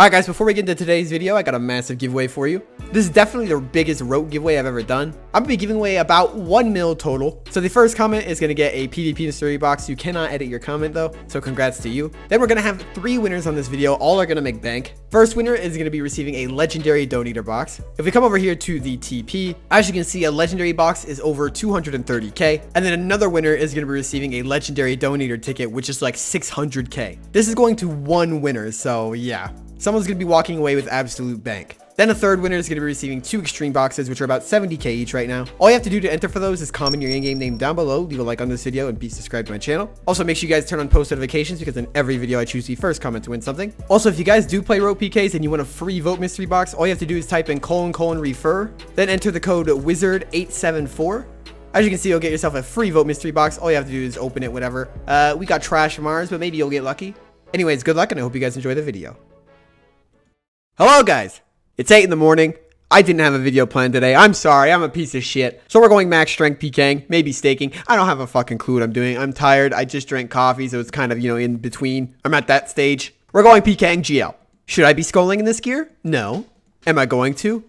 Alright guys, before we get into today's video, I got a massive giveaway for you. This is definitely the biggest Roat giveaway I've ever done. I'm to be giving away about 1 mil total. So the first comment is to get a PvP mystery box. You cannot edit your comment though, so congrats to you. Then we're to have three winners on this video. All are to make bank. First winner is to be receiving a legendary donator box. If we come over here to the TP, as you can see, a legendary box is over 230k. And then another winner is to be receiving a legendary donator ticket, which is like 600k. This is going to one winner, so yeah someone's going to be walking away with absolute bank. Then a third winner is going to be receiving two extreme boxes, which are about 70k each right now. All you have to do to enter for those is comment your in-game name down below, leave a like on this video, and be subscribed to my channel. Also, make sure you guys turn on post notifications because in every video I choose the first comment to win something. Also, if you guys do play Roat Pkz and you want a free vote mystery box, all you have to do is type in colon colon refer, then enter the code wizard874. As you can see, you'll get yourself a free vote mystery box. All you have to do is open it, whatever. Uh, we got trash from ours, but maybe you'll get lucky. Anyways, good luck, and I hope you guys enjoy the video. Hello guys, it's 8 in the morning. I didn't have a video planned today. I'm sorry, I'm a piece of shit. So we're going max strength PKing, maybe staking. I don't have a fucking clue what I'm doing. I'm tired. I just drank coffee, so it's kind of, you know, in between. I'm at that stage. We're going PKing GL. Should I be skulling in this gear? No. Am I going to?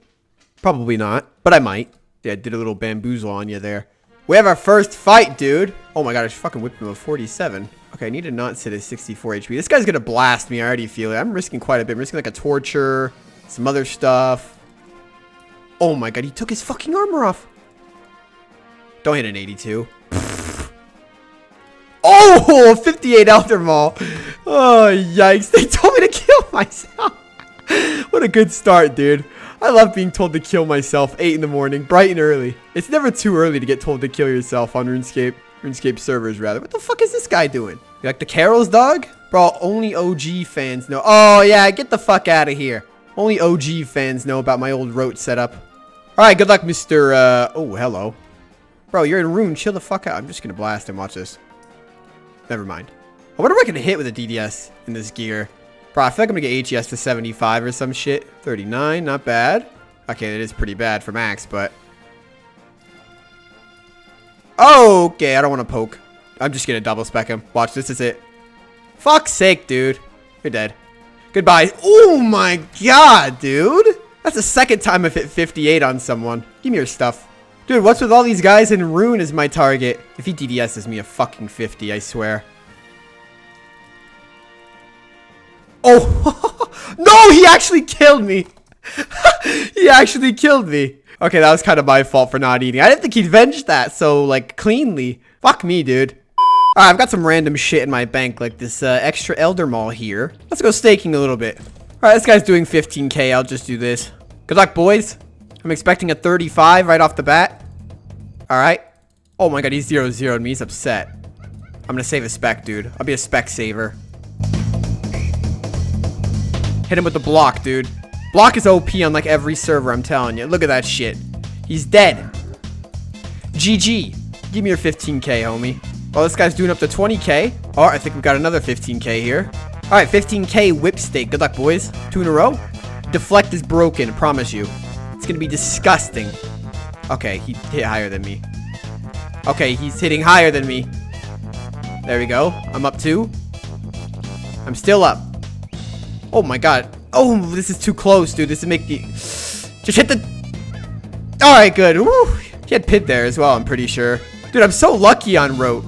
Probably not, but I might. Yeah, I did a little bamboozle on you there. We have our first fight, dude. Oh my god, I fucking whipped him a 47. Okay, I need to not sit at 64 HP. This guy's gonna blast me. I already feel it. I'm risking quite a bit. I'm risking like a torture, some other stuff. Oh my god, he took his fucking armor off. Don't hit an 82. oh, 58 Elder Maul. Oh, yikes. They told me to kill myself. what a good start, dude. I love being told to kill myself 8 in the morning, bright and early. It's never too early to get told to kill yourself on RuneScape. RuneScape servers, rather. What the fuck is this guy doing? You like the Carols, dog? Bro, only OG fans know. Oh, yeah, get the fuck out of here. Only OG fans know about my old Roat setup. Alright, good luck, Mr. Uh, oh, hello. Bro, you're in Rune. Chill the fuck out. I'm just gonna blast him. Watch this. Never mind. I wonder if I can hit with a DDS in this gear. Bro, I feel like I'm gonna get HES to 75 or some shit. 39, not bad. Okay, that is pretty bad for max, but okay, I don't want to poke. I'm just to double spec him. Watch, this is it. Fuck's sake, dude. You're dead. Goodbye. Oh my god, dude. That's the second time I've hit 58 on someone. Give me your stuff. Dude, what's with all these guys in Rune as my target? If he DDSs me a fucking 50, I swear. Oh, no, he actually killed me. he actually killed me. Okay, that was kind of my fault for not eating. I didn't think he'd venge that so, like, cleanly. Fuck me, dude. I've got some random shit in my bank, like this uh, extra Elder Maul here. Let's go staking a little bit. Alright, this guy's doing 15k. I'll just do this. Good luck, boys. I'm expecting a 35 right off the bat. Alright. Oh my god, he's 0 0 me. He's upset. I'm gonna save a spec, dude. I'll be a spec saver. Hit him with the block, dude. Block is OP on like every server, I'm telling you. Look at that shit. He's dead. GG. Give me your 15k, homie. Oh, this guy's doing up to 20k. Oh, I think we've got another 15k here. All right, 15k whip stake. Good luck, boys. Two in a row. Deflect is broken, promise you. It's to be disgusting. Okay, he hit higher than me. Okay, he's hitting higher than me. There we go. I'm up two. I'm still up. Oh my god. Oh, this is too close, dude. This is making me... Just hit the... Alright, good. Woo. He had Pit there as well, I'm pretty sure. Dude, I'm so lucky on Roat.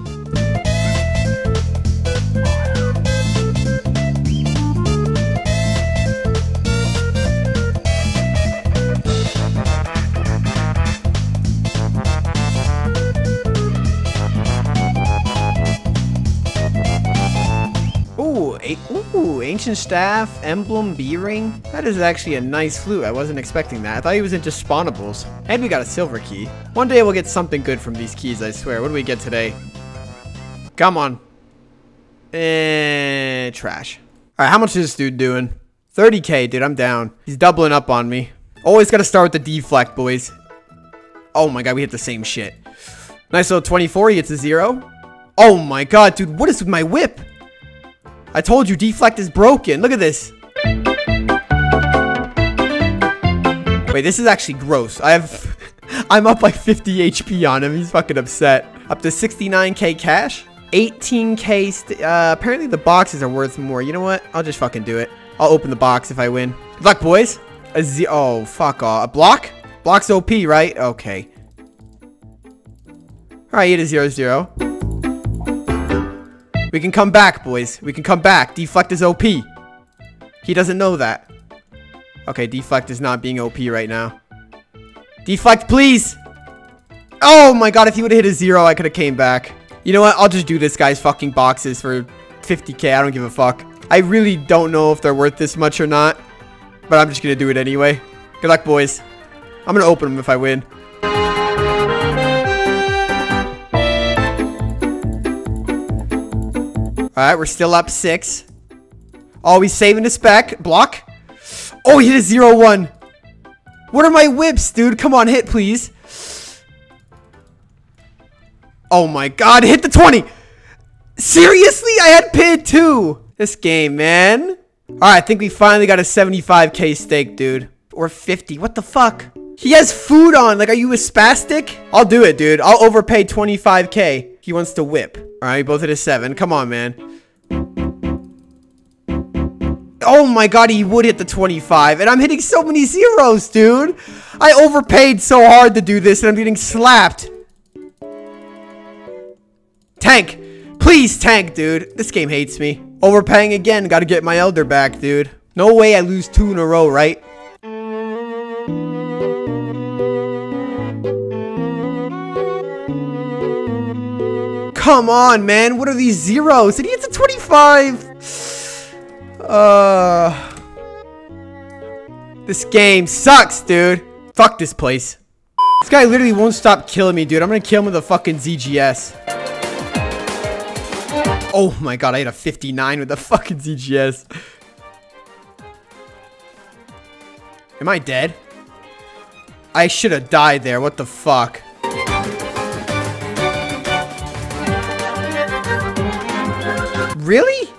Ancient Staff, Emblem, B-Ring. That is actually a nice flute. I wasn't expecting that. I thought he was into spawnables. And we got a silver key. One day we'll get something good from these keys, I swear. What do we get today? Come on. Eh, trash. Alright, how much is this dude doing? 30k, dude. I'm down. He's doubling up on me. Always gotta start with the deflect, boys. Oh my god, we hit the same shit. Nice little 24. He gets a zero. Oh my god, dude. What is with my whip? I told you deflect is broken. Look at this. Wait, this is actually gross. I have... I'm up like 50 HP on him. He's fucking upset. Up to 69k cash. 18k... Uh, apparently the boxes are worth more. You know what? I'll just fucking do it. I'll open the box if I win. Good luck, boys. A Z oh, fuck off. A block? Block's OP, right? Okay. Alright, a zero zero. We can come back, boys. We can come back. Deflect is OP. He doesn't know that. Okay, deflect is not being OP right now. Deflect, please! Oh my god, if he would have hit a zero, I could have came back. You know what? I'll just do this guy's fucking boxes for 50k. I don't give a fuck. I really don't know if they're worth this much or not. But I'm just to do it anyway. Good luck, boys. I'm to open them if I win. Alright, we're still up six. Oh, Always saving the spec. Block. Oh, he hit a zero one. What are my whips, dude? Come on, hit, please. Oh my god, hit the 20. Seriously? I had pid too. This game, man. Alright, I think we finally got a 75k stake, dude. Or 50. What the fuck? He has food on. Like, are you a spastic? I'll do it, dude. I'll overpay 25k. He wants to whip. Alright, both at a 7. Come on, man. Oh my god, he would hit the 25. And I'm hitting so many zeros, dude. I overpaid so hard to do this, and I'm getting slapped. Tank. Please tank, dude. This game hates me. Overpaying again. Gotta get my elder back, dude. No way I lose two in a row, right? Come on, man. What are these zeros? Did he hit the 25? Uh... This game sucks, dude. Fuck this place. This guy literally won't stop killing me, dude. I'm gonna kill him with a fucking ZGS. Oh my god, I had a 59 with a fucking ZGS. Am I dead? I should have died there. What the fuck? Really?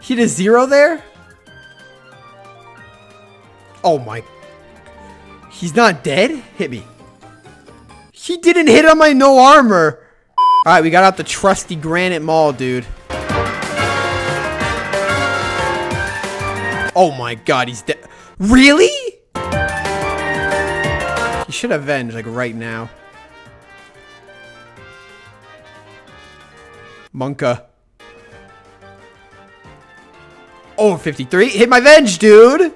He did a zero there? Oh my. He's not dead? Hit me. He didn't hit on my no armor. Alright, we got out the trusty granite maul, dude. Oh my god, he's dead. Really? He should avenge, like, right now. Monka. Oh, 53. Hit my venge, dude.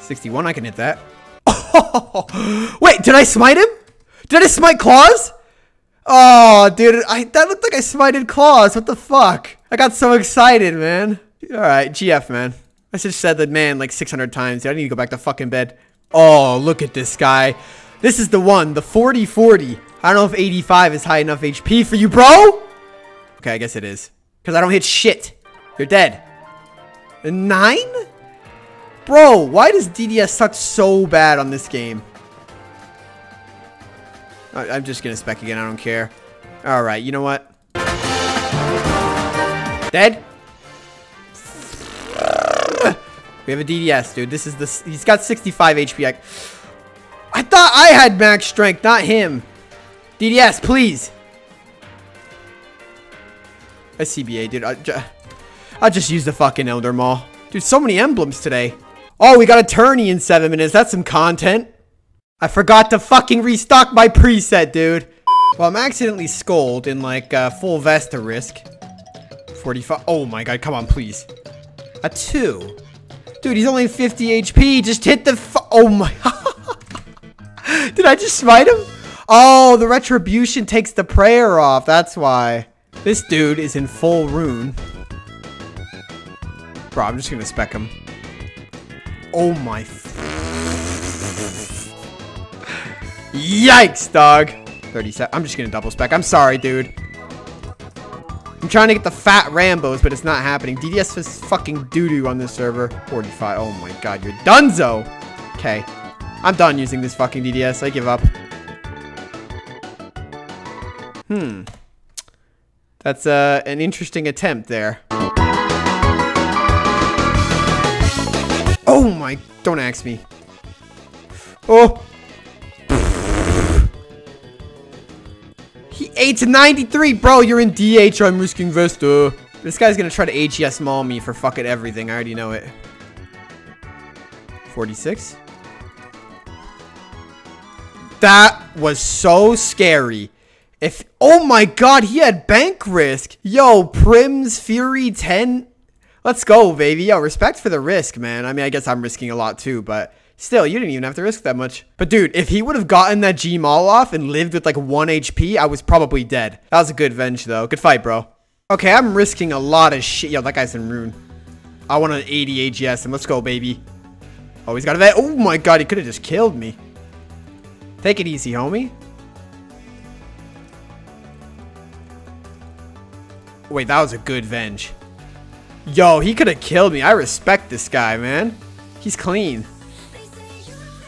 61, I can hit that. Oh, wait, did I smite him? Did I smite Claws? Oh, dude, I that looked like I smited Claws. What the fuck? I got so excited, man. All right, GF, man. I just said the man like 600 times. I need to go back to fucking bed. Oh, look at this guy. This is the one, the 40-40. I don't know if 85 is high enough HP for you, bro. Okay, I guess it is. Because I don't hit shit. You're dead. Nine? Bro, why does DDS suck so bad on this game? I I'm just going to spec again. I don't care. All right, you know what? Dead? We have a DDS, dude. This is the... He's got 65 HP. I, I thought I had max strength, not him. DDS, please. A CBA, dude. I, I'll just use the fucking Elder Maul. Dude, so many emblems today. Oh, we got a tourney in seven minutes. That's some content. I forgot to fucking restock my preset, dude. Well, I'm accidentally scold in like uh, full Vesta risk. 45. Oh my god, come on, please. A two. Dude, he's only 50 HP. Just hit the Oh my. Did I just smite him? Oh, the retribution takes the prayer off. That's why. This dude is in full rune. Bro, I'm just gonna spec him. Oh my. Yikes, dog. 37. I'm just gonna double spec. I'm sorry, dude. I'm trying to get the fat Rambos, but it's not happening. DDS is fucking doo-doo on this server. 45. Oh my god, you're donezo. Okay. I'm done using this fucking DDS. I give up. Hmm. That's uh, an interesting attempt there. Oh my, don't ask me. Oh. He ate 93, bro. You're in DH. I'm risking Vesta. This guy's gonna try to HES maul me for fucking everything. I already know it. 46. That was so scary. If oh my god, he had bank risk. Yo, Prim's Fury 10. Let's go, baby. Yo, respect for the risk, man. I mean, I guess I'm risking a lot too, but still, you didn't even have to risk that much. But dude, if he would have gotten that G Maul off and lived with like 1 HP, I was probably dead. That was a good venge though. Good fight, bro. Okay, I'm risking a lot of shit. Yo, that guy's in rune. I want an 80 AGS and let's go, baby. Oh, he's got a vet. Oh my god, he could have just killed me. Take it easy, homie. Wait, that was a good venge. Yo, he could have killed me. I respect this guy, man. He's clean.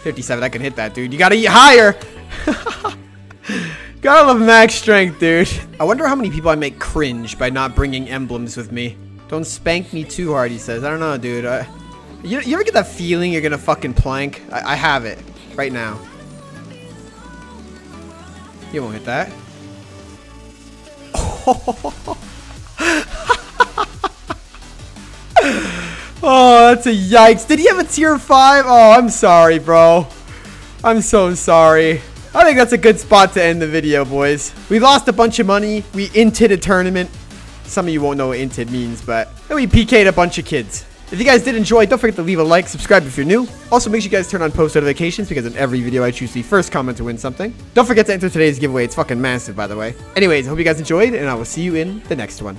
57, I can hit that, dude. You gotta eat higher. gotta love max strength, dude. I wonder how many people I make cringe by not bringing emblems with me. Don't spank me too hard, he says. I don't know, dude. Uh, you, you ever get that feeling you're gonna fucking plank? I, I have it. Right now. You won't hit that. oh, that's a yikes. Did he have a tier 5? Oh, I'm sorry, bro. I'm so sorry. I think that's a good spot to end the video, boys. We lost a bunch of money. We inted a tournament. Some of you won't know what inted means, but we PK'd a bunch of kids. If you guys did enjoy, don't forget to leave a like, subscribe if you're new. Also, make sure you guys turn on post notifications because in every video I choose the first comment to win something. Don't forget to enter today's giveaway. It's fucking massive, by the way. Anyways, I hope you guys enjoyed, and I will see you in the next one.